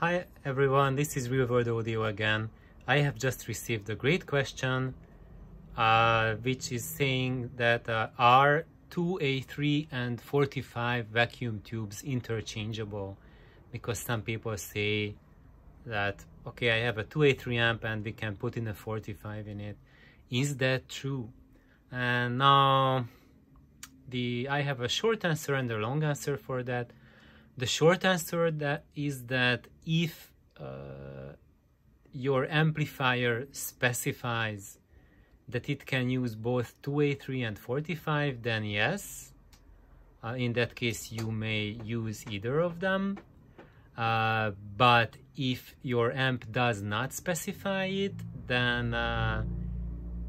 Hi everyone, this is Real World Audio again. I have just received a great question uh, which is saying that uh, are 2A3 and 45 vacuum tubes interchangeable? Because some people say that, okay, I have a 2A3 amp and we can put in a 45 in it. Is that true? And now the I have a short answer and a long answer for that. The short answer that is that if uh, your amplifier specifies that it can use both 2A3 and 45, then yes. Uh, in that case, you may use either of them. Uh, but if your amp does not specify it, then uh,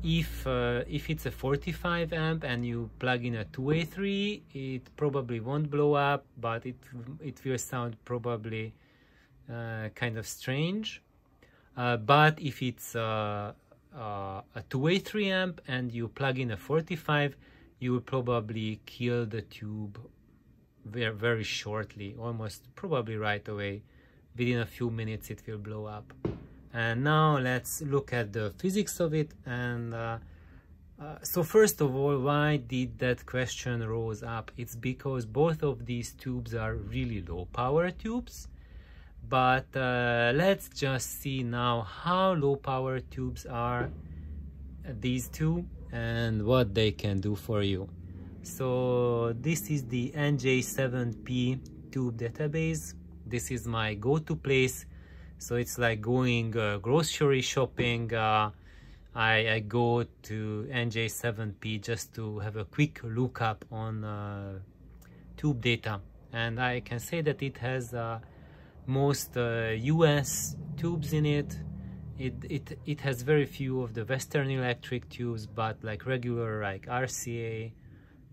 if uh, if it's a 45 amp and you plug in a 2A3 it probably won't blow up but it it will sound probably uh, kind of strange. Uh, but if it's uh, uh, a 2A3 amp and you plug in a 45 you will probably kill the tube very, very shortly almost probably right away. Within a few minutes it will blow up and now let's look at the physics of it. And uh, uh, so first of all why did that question rose up? It's because both of these tubes are really low power tubes. But uh, let's just see now how low power tubes are these two and what they can do for you. So this is the NJ7P tube database. This is my go-to place so it's like going uh, grocery shopping uh, I, I, go to NJ7P just to have a quick lookup on uh, tube data. And I can say that it has uh, most US uh, tubes in it. It, it it has very few of the Western Electric tubes but like regular like RCA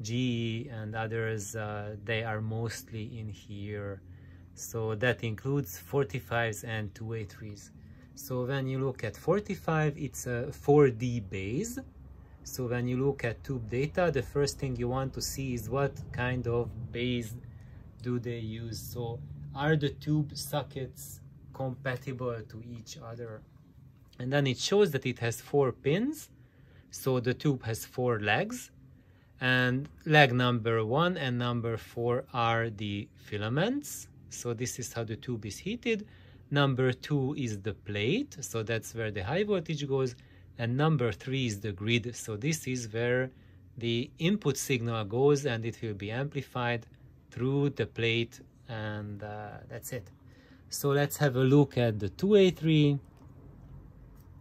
GE and others uh, they are mostly in here so that includes 45s and 2A3s. So when you look at 45, it's a 4D base. So when you look at tube data, the first thing you want to see is what kind of base do they use. So are the tube sockets compatible to each other? And then it shows that it has four pins. So the tube has four legs and leg number one and number four are the filaments so this is how the tube is heated. Number two is the plate, so that's where the high voltage goes. And number three is the grid, so this is where the input signal goes and it will be amplified through the plate and uh, that's it. So let's have a look at the 2A3.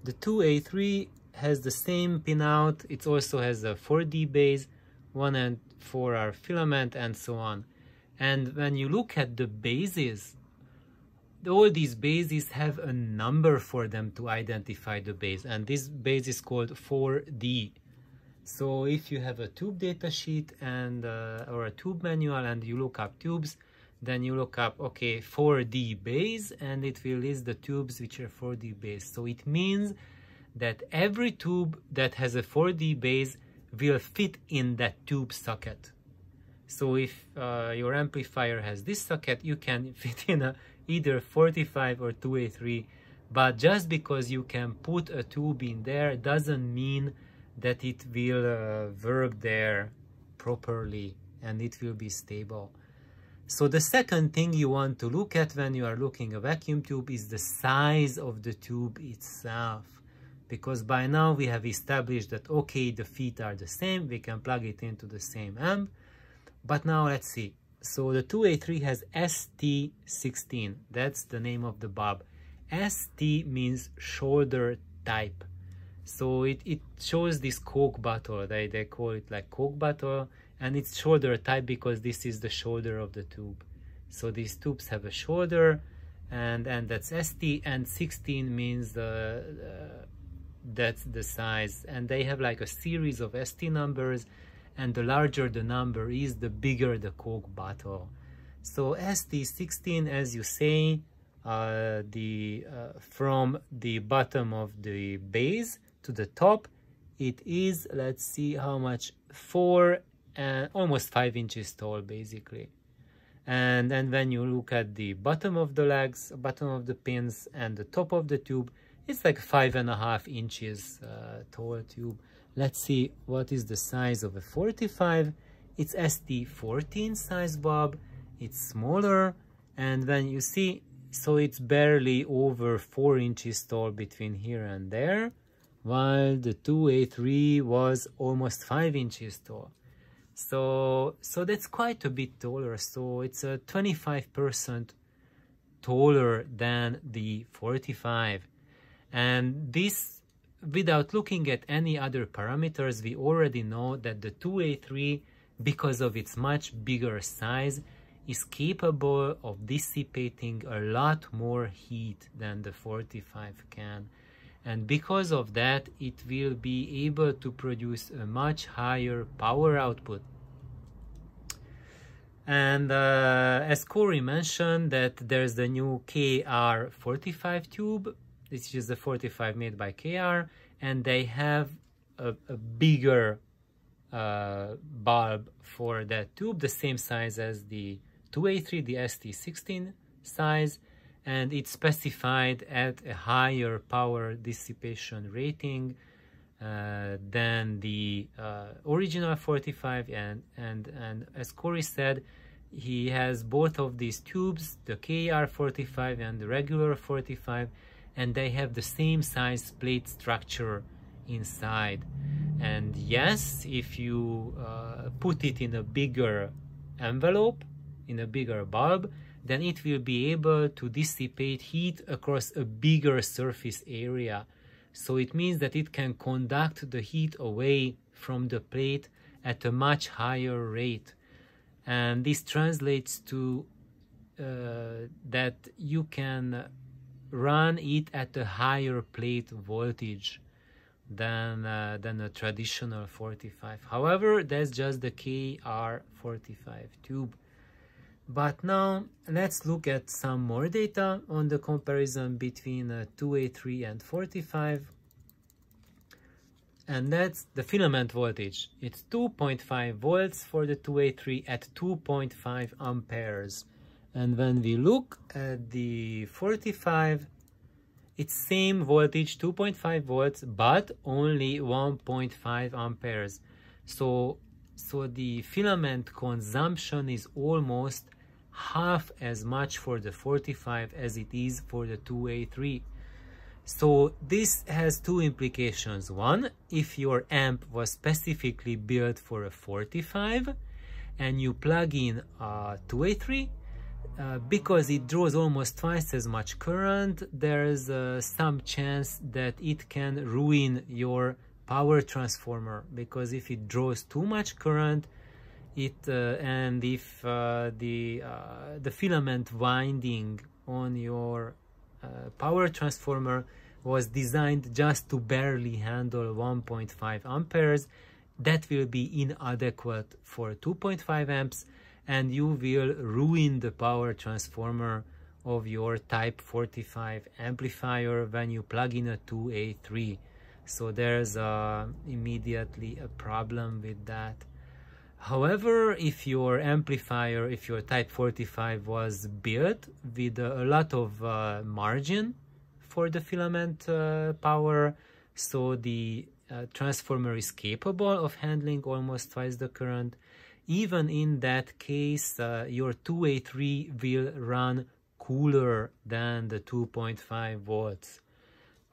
The 2A3 has the same pinout, it also has a 4D base, 1 and 4 are filament and so on. And when you look at the bases, all these bases have a number for them to identify the base. And this base is called 4D. So if you have a tube data sheet and uh, or a tube manual and you look up tubes, then you look up, okay, 4D base, and it will list the tubes which are 4D base. So it means that every tube that has a 4D base will fit in that tube socket. So if uh, your amplifier has this socket, you can fit in a, either 45 or 2A3. But just because you can put a tube in there doesn't mean that it will uh, work there properly and it will be stable. So the second thing you want to look at when you are looking a vacuum tube is the size of the tube itself. Because by now we have established that, okay, the feet are the same, we can plug it into the same amp, but now let's see. So the 2A3 has ST16. That's the name of the bob. ST means shoulder type. So it, it shows this Coke bottle. They, they call it like Coke bottle. And it's shoulder type because this is the shoulder of the tube. So these tubes have a shoulder and, and that's ST and 16 means uh, uh, that's the size. And they have like a series of ST numbers and the larger the number is, the bigger the Coke bottle. So ST16, as you say, uh, the uh, from the bottom of the base to the top, it is, let's see how much, four and almost five inches tall, basically. and then when you look at the bottom of the legs bottom of the pins and the top of the tube it's like five and a half inches uh, tall tube let's see what is the size of a 45 it's st14 size bob. it's smaller and then you see so it's barely over four inches tall between here and there while the 2a3 was almost five inches tall. So so that's quite a bit taller. So it's a 25 percent taller than the 45 and this without looking at any other parameters we already know that the 2a3 because of its much bigger size is capable of dissipating a lot more heat than the 45 can. And because of that it will be able to produce a much higher power output. And uh, as Corey mentioned that there's the new KR45 tube this is the 45 made by KR and they have a, a bigger uh, bulb for that tube the same size as the 2A3 the ST16 size and it's specified at a higher power dissipation rating uh, than the uh, original 45 and and and as Corey said he has both of these tubes the KR45 and the regular 45 and they have the same size plate structure inside and yes if you uh, put it in a bigger envelope in a bigger bulb then it will be able to dissipate heat across a bigger surface area. So it means that it can conduct the heat away from the plate at a much higher rate. And this translates to uh, that you can run it at a higher plate voltage than uh, than a traditional 45. However, that's just the KR45 tube. But now let's look at some more data on the comparison between uh, 2A3 and 45 and that's the filament voltage. It's 2.5 volts for the 2A3 at 2.5 amperes. And when we look at the 45, it's same voltage, 2.5 volts, but only 1.5 amperes. So, so the filament consumption is almost half as much for the 45 as it is for the 2A3. So this has two implications. One, if your amp was specifically built for a 45 and you plug in a 2A3, uh, because it draws almost twice as much current, there's uh, some chance that it can ruin your power transformer. Because if it draws too much current, it uh, and if uh, the uh, the filament winding on your power transformer was designed just to barely handle 1.5 amperes that will be inadequate for 2.5 amps and you will ruin the power transformer of your type 45 amplifier when you plug in a 2A3 so there's uh, immediately a problem with that. However, if your amplifier, if your Type 45 was built with a lot of uh, margin for the filament uh, power, so the uh, transformer is capable of handling almost twice the current, even in that case, uh, your 2A3 will run cooler than the 2.5 volts.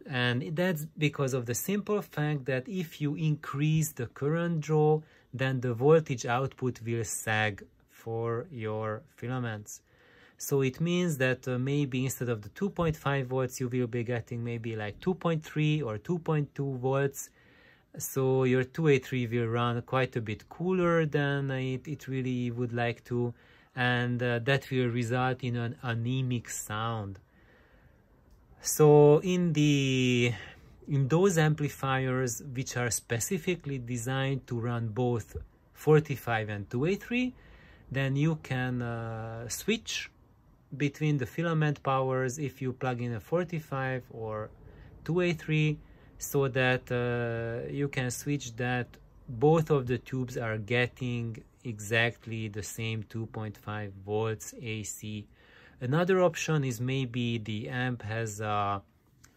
And that's because of the simple fact that if you increase the current draw, then the voltage output will sag for your filaments. So it means that uh, maybe instead of the 2.5 volts, you will be getting maybe like 2.3 or 2.2 volts. So your 2A3 will run quite a bit cooler than it, it really would like to. And uh, that will result in an anemic sound. So in the in those amplifiers which are specifically designed to run both 45 and 2A3, then you can uh, switch between the filament powers if you plug in a 45 or 2A3 so that uh, you can switch that both of the tubes are getting exactly the same 2.5 volts AC. Another option is maybe the amp has a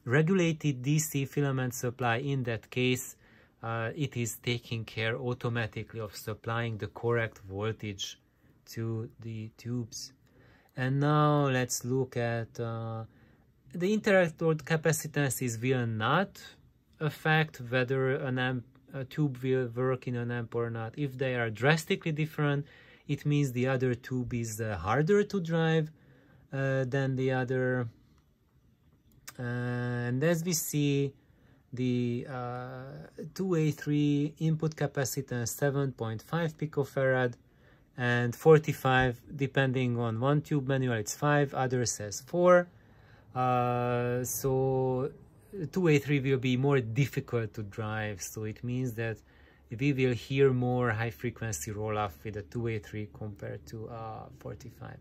regulated DC filament supply. In that case, uh, it is taking care automatically of supplying the correct voltage to the tubes. And now let's look at uh, the interactive capacitance is will not affect whether an amp a tube will work in an amp or not. If they are drastically different, it means the other tube is uh, harder to drive uh, than the other. And as we see, the uh, 2A3 input capacitance 7.5 picofarad and 45 depending on one tube manual it's 5 others says 4 uh, so 2A3 will be more difficult to drive so it means that we will hear more high frequency roll off with a 2A3 compared to uh, 45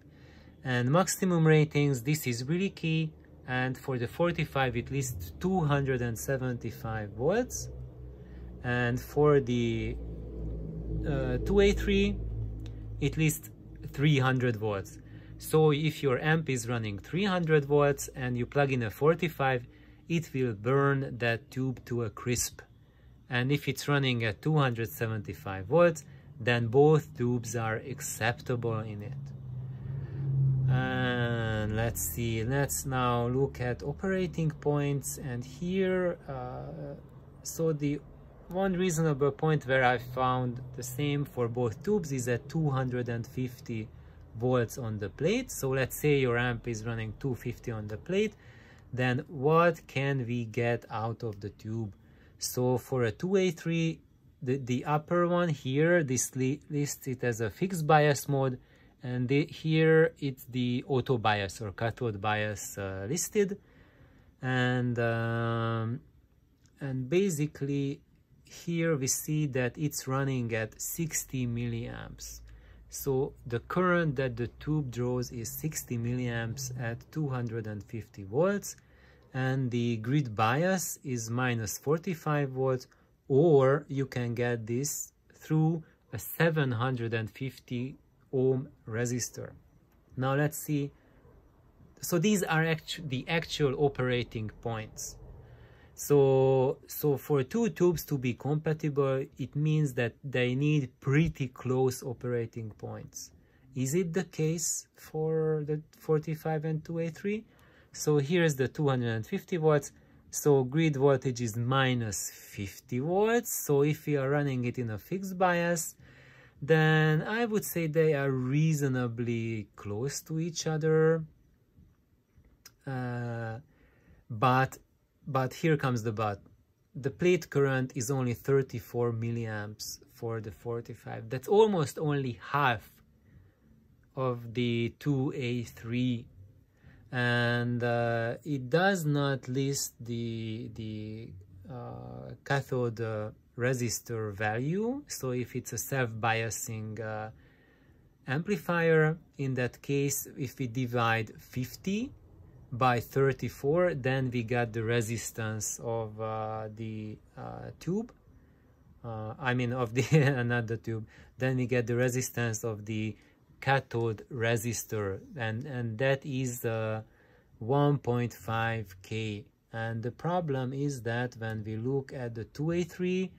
and maximum ratings this is really key and for the 45 at least 275 volts and for the uh, 2A3 at least 300 volts so if your amp is running 300 volts and you plug in a 45 it will burn that tube to a crisp. And if it's running at 275 volts, then both tubes are acceptable in it. And let's see, let's now look at operating points. And here, uh, so the one reasonable point where I found the same for both tubes is at 250 volts on the plate. So let's say your amp is running 250 on the plate then what can we get out of the tube? So for a 2A3, the, the upper one here, this li lists it as a fixed bias mode, and the, here it's the auto bias or cathode bias uh, listed. And, um, and basically here we see that it's running at 60 milliamps. So the current that the tube draws is 60 milliamps at 250 volts and the grid bias is minus 45 volts or you can get this through a 750 ohm resistor. Now let's see. So these are actu the actual operating points. So, so for two tubes to be compatible, it means that they need pretty close operating points. Is it the case for the 45 and 2A3? So here's the 250 watts. So grid voltage is minus 50 watts. So if we are running it in a fixed bias, then I would say they are reasonably close to each other. Uh, but, but here comes the but. The plate current is only 34 milliamps for the 45. That's almost only half of the 2A3 and uh, it does not list the the uh, cathode uh, resistor value. So if it's a self-biasing uh, amplifier in that case if we divide 50 by 34 then we got the resistance of uh, the tube I mean of the another tube. Then we get the resistance of the cathode resistor and and that is uh, 1.5k and the problem is that when we look at the 2A3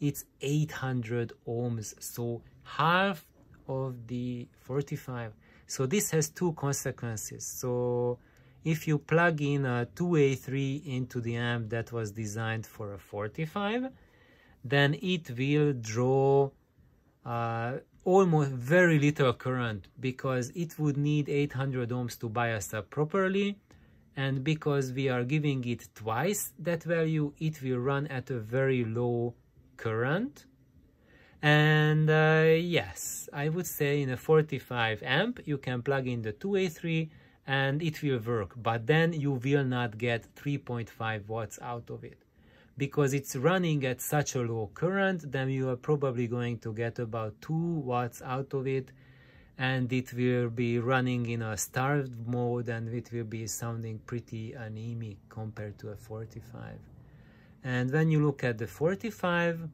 it's 800 ohms so half of the 45 so this has two consequences. So if you plug in a 2A3 into the amp that was designed for a 45 then it will draw uh, almost very little current because it would need 800 ohms to bias up properly. And because we are giving it twice that value it will run at a very low current. And uh, yes I would say in a 45 amp you can plug in the 2A3 and it will work. But then you will not get 3.5 watts out of it because it's running at such a low current then you are probably going to get about 2 watts out of it and it will be running in a starved mode and it will be sounding pretty anemic compared to a 45 and when you look at the 45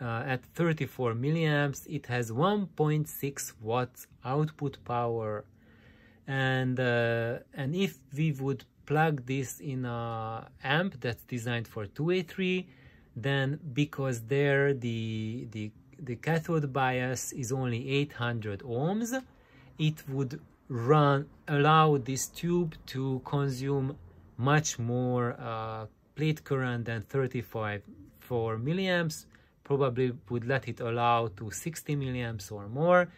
uh, at 34 milliamps it has 1.6 watts output power. And uh, and if we would plug this in a amp that's designed for 2A3 then because there the the the cathode bias is only 800 ohms it would run allow this tube to consume much more uh, plate current than 35 4 milliamps probably would let it allow to 60 milliamps or more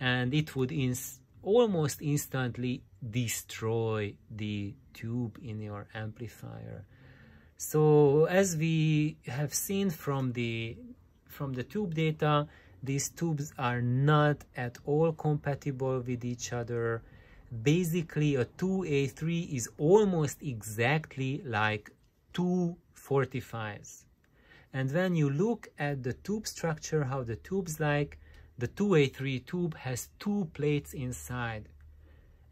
and it would ins almost instantly destroy the tube in your amplifier. So as we have seen from the from the tube data these tubes are not at all compatible with each other. Basically a 2A3 is almost exactly like two 45s and when you look at the tube structure how the tube's like the 2A3 tube has two plates inside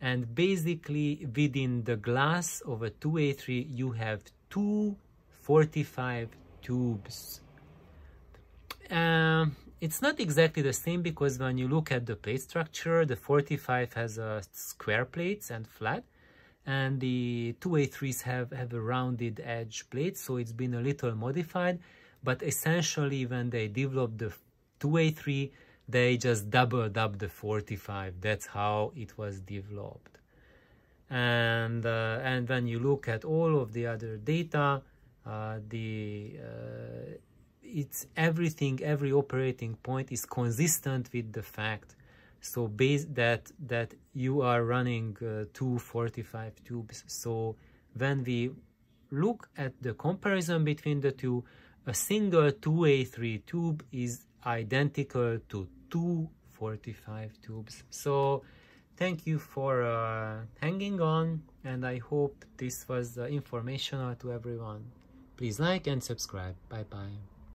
and basically within the glass of a 2A3 you have two 45 tubes. Um, it's not exactly the same because when you look at the plate structure the 45 has a square plates and flat and the 2A3s have, have a rounded edge plate so it's been a little modified. But essentially when they developed the 2A3 they just doubled up the 45 that's how it was developed. And uh, and when you look at all of the other data uh, the uh, it's everything every operating point is consistent with the fact. So base that that you are running uh, two 45 tubes. So when we look at the comparison between the two a single 2A3 tube is identical to two 45 tubes. So thank you for uh, hanging on and I hope this was uh, informational to everyone. Please like and subscribe. Bye bye.